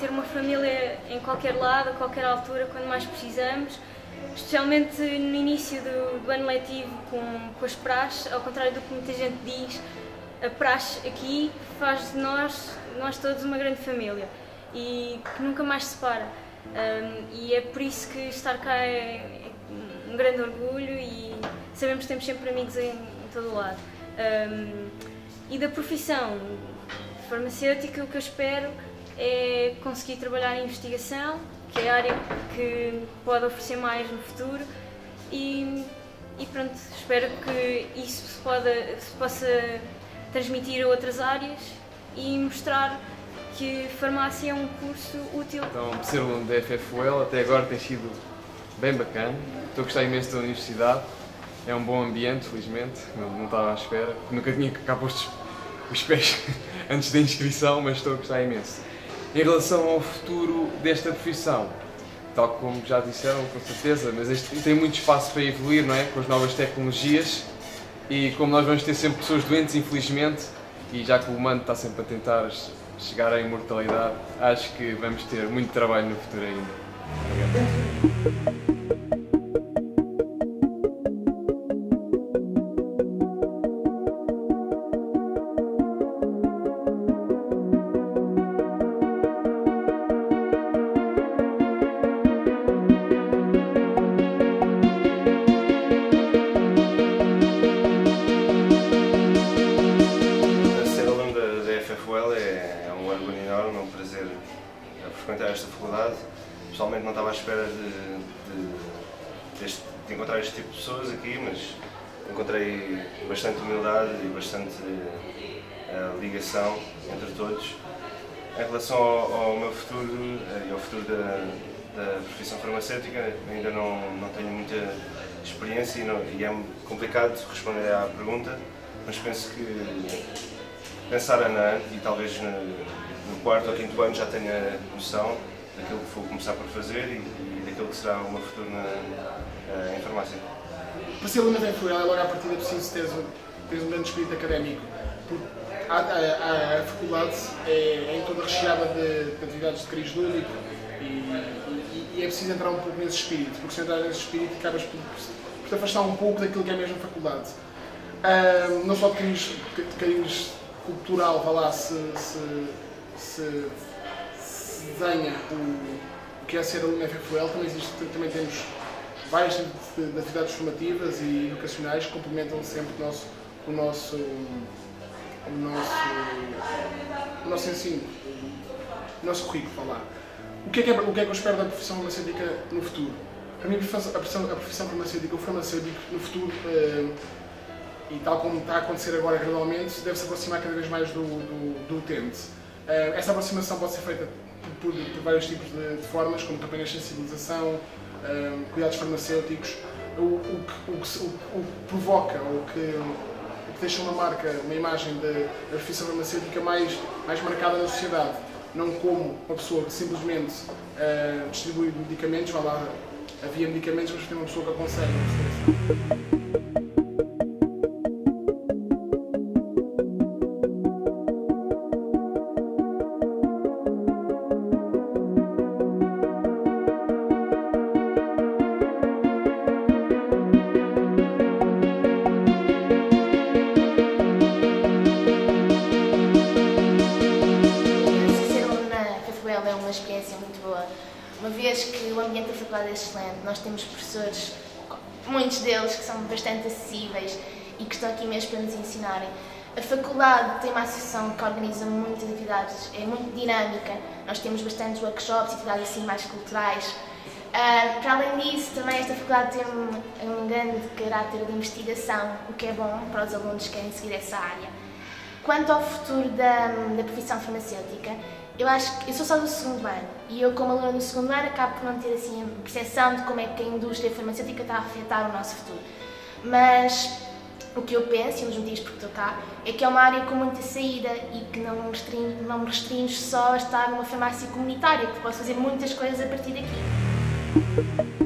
ter uma família em qualquer lado, a qualquer altura, quando mais precisamos, especialmente no início do, do ano letivo com, com as praxes, ao contrário do que muita gente diz, a praxe aqui faz de nós, nós todos uma grande família e que nunca mais se separa. Um, e é por isso que estar cá é, é um grande orgulho e sabemos que temos sempre amigos em, em todo o lado. Um, e da profissão farmacêutica, o que eu espero é conseguir trabalhar em investigação, que é a área que pode oferecer mais no futuro, e, e pronto, espero que isso se, pode, se possa transmitir a outras áreas e mostrar que farmácia é um curso útil. Então, ser aluno da até agora tem sido bem bacana. Estou a gostar imenso da universidade. É um bom ambiente, felizmente. Não, não estava à espera. Nunca tinha cá posto os pés antes da inscrição, mas estou a gostar imenso. Em relação ao futuro desta profissão, tal como já disseram, com certeza, mas este tem muito espaço para evoluir, não é? Com as novas tecnologias e como nós vamos ter sempre pessoas doentes, infelizmente, e já que o humano está sempre a tentar chegar à imortalidade, acho que vamos ter muito trabalho no futuro ainda. Obrigado. Esta faculdade. Pessoalmente não estava à espera de, de, deste- de encontrar este tipo de pessoas aqui, mas encontrei bastante humildade e bastante eh, ligação entre todos. Em relação ao, ao meu futuro eh, e ao futuro da, da profissão farmacêutica, ainda não, não tenho muita experiência e, não- e é complicado responder à pergunta, mas penso que pensar ano a ano e talvez no, quarto ou quinto ano já tenha noção daquilo que vou começar por fazer e, e daquilo que será o meu futuro na, eh, em farmácia. Aluno da FUL é logo à partida preciso ter, ter um grande espírito académico. A, a- a- faculdade é, é toda recheada de, de atividades de cariz lúdico e, e- e é preciso entrar um pouco nesse espírito, porque se entrar nesse espírito acabas por, por te afastar um pouco daquilo que é mesmo a faculdade. Ahm, não só de cariz cultural, vá lá, se, se, se, se desenha o, o que é ser aluno FFUL, também, existe, também temos várias atividades formativas e educacionais que complementam sempre o nosso, o nosso, o nosso, o nosso ensino, o nosso currículo, vá lá. O que, é que é, o que é que eu espero da profissão farmacêutica no futuro? Para mim, a profissão, a profissão, farmacêutica, o farmacêutico no futuro, eh, e tal como está a acontecer agora gradualmente, deve se aproximar cada vez mais do, do, do utente. Eh, essa aproximação pode ser feita por, por- vários tipos de, de formas, como campanhas de sensibilização, eh, cuidados farmacêuticos, o, o, que- o, o, que provoca, o que, o que deixa uma marca, uma imagem da profissão farmacêutica mais, mais marcada na sociedade. Não como uma pessoa que simplesmente eh, distribui medicamentos, vá lá, havia medicamentos, mas tem uma pessoa que aconselha. Vez que o ambiente da faculdade é excelente. Nós temos professores, muitos deles que são bastante acessíveis e que estão aqui mesmo para nos ensinarem. A faculdade tem uma associação que organiza muitas atividades, é muito dinâmica. Nós temos bastantes workshops atividades assim mais culturais. Ah, para além disso, também esta faculdade tem um, um grande caráter de investigação, o que é bom para os alunos que querem seguir essa área. Quanto ao futuro da, da profissão farmacêutica, eu acho que eu sou só do segundo ano e eu, como aluna do segundo ano, acabo por não ter assim a percepção de como é que a indústria farmacêutica está a afetar o nosso futuro. mas o que eu penso, e um dos motivos porque estou cá, é que é uma área com muita saída e que não me restringe, não me restringe só a estar numa farmácia comunitária, que posso fazer muitas coisas a partir daqui.